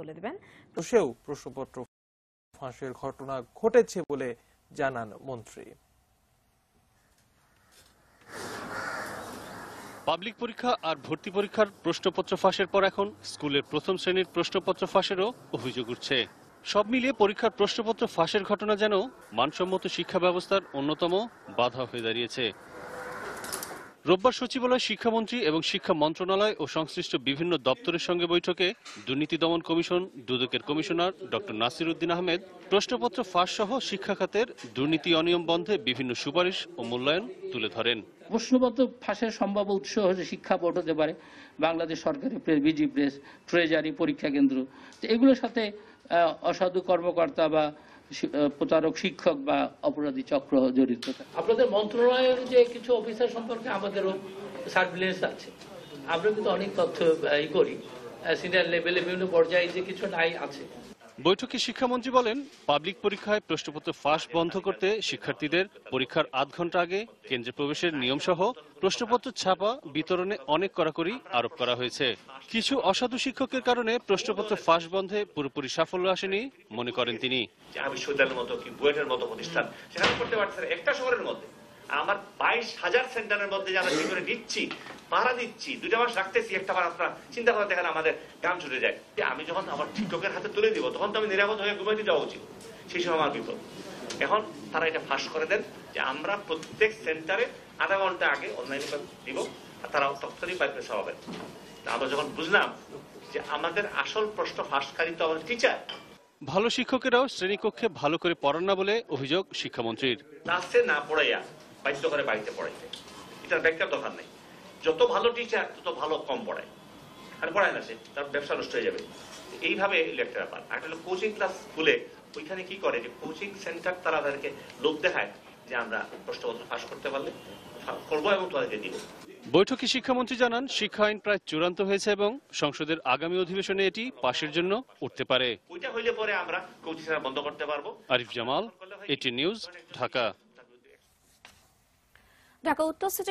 তুলে দেবেন। বসেও প্রশ্নপত্র ফাঁসের ঘটনা ঘটেছে বলে জানান মন্ত্রী। পাবলিক পরীক্ষা আর ভর্তি পরীক্ষার প্রশ্নপত্র ফাঁসের পর এখন স্কুলের প্রথম শ্রেণির প্রশ্নপত্র ফাঁসেরও অভিযোগ উঠছে। সব মিলিয়ে পরীক্ষার প্রশ্নপত্র ফাঁসের ঘটনা যেন মানসম্মত শিক্ষা ব্যবস্থার অন্যতম বাধা হয়ে দাঁড়িয়েছে। রোববার সচিবালয় শিক্ষামন্ত্রী এবং শিক্ষা মন্ত্রণালয় ও সংশ্লিষ্ট বিভিন্ন দপ্তরের সঙ্গে বৈঠকে দুর্নীতি দমন কমিশন, দুদকের কমিশনার ডক্টর নাসির উদ্দিন আহমেদ, প্রশ্নপত্র ফাঁস সহ শিক্ষা খাতের দুর্নীতি অনিয়ম বন্ধে বিভিন্ন সুপারিশ ও মূল্যায়ন তুলে ধরেন। প্রশ্নপত্র ফাঁসের সম্ভাব্য উৎস হচ্ছে শিক্ষা বোর্ড হতে পারে, বাংলাদেশ সরকারি প্রেস, বিজি প্রেস, ট্রেজারি, পরীক্ষা কেন্দ্র। এগুলোর সাথে অসাধু কর্মকর্তা বা প্রতারক শিক্ষক বা অপরাধী চক্র জড়িত আপনাদের মন্ত্রণালয়ের যে কিছু অফিসার সম্পর্কে আমাদেরও সার্ভিলেন্স আছে। আমরা কিন্তু অনেক তথ্য করি। সিনিয়র লেভেলে বিভিন্ন পর্যায়ে যে কিছু নাই, আছে। বৈঠকে শিক্ষামন্ত্রী বলেন, পাবলিক পরীক্ষায় প্রশ্নপত্র ফাঁস বন্ধ করতে শিক্ষার্থীদের পরীক্ষার আধ ঘণ্টা আগে কেন্দ্রে প্রবেশের নিয়ম সহ প্রশ্নপত্র ছাপা বিতরণে অনেক কড়াকড়ি আরোপ করা হয়েছে। কিছু অসাধু শিক্ষকের কারণে প্রশ্নপত্র ফাঁস বন্ধে পুরোপুরি সাফল্য আসেনি মনে করেন তিনি। আমার বাইশ হাজার সেন্টারের মধ্যে যারা দিচ্ছি পাহারা দিচ্ছি। দুটা মাস রাখতেছি একটা বার আপনারা চিন্তা করে দেখেন আমাদের গান ছুটে যায়। যে আমি যখন আমার শিক্ষকের হাতে তুলে দিব তখন তো আমি নিরাপদ হয়ে ঘুমাইতে যাওয়া উচিত। সেই সময় আমার বিপদ। এখন তারা এটা ফাঁস করে দেন যে আমরা প্রত্যেক সেন্টারে আধা ঘণ্টা আগে অনলাইন দিব আর তারা তৎক্ষণিক বাইপ্রেস হবেন তা আমরা যখন বুঝলাম যে আমাদের আসল প্রশ্ন ফাঁসকারী তো আমাদের টিচার ভালো শিক্ষকেরাও শ্রেণীকক্ষে ভালো করে পড়ান না বলে অভিযোগ শিক্ষামন্ত্রীর। ক্লাসে না পড়াইয়া বাধ্য করে বাড়িতে পড়াইতে। এটার ব্যাখ্যার দরকার নেই। যত ভালো টিচার তত ভালো কম পড়ায়। আর পড়ায় না সে তার ব্যবসা নষ্ট হয়ে যাবে। এইভাবে একটা ব্যাপার। একটা হলো কোচিং ক্লাস খুলে ওইখানে কি করে যে কোচিং সেন্টার তারা তাদেরকে লোক দেখায় যে আমরা প্রশ্নপত্র ফাঁস করতে পারলে করব এবং তাদেরকে দিব। বৈঠকে শিক্ষামন্ত্রী জানান শিক্ষা আইন প্রায় চূড়ান্ত হয়েছে এবং সংসদের আগামী অধিবেশনে এটি পাশের জন্য উঠতে পারে। ওইটা হইলে পরে আমরা কোচিং সেন্টার বন্ধ করতে পারব। আরিফ জামাল এটি নিউজ ঢাকা। ঢাকা উত্তর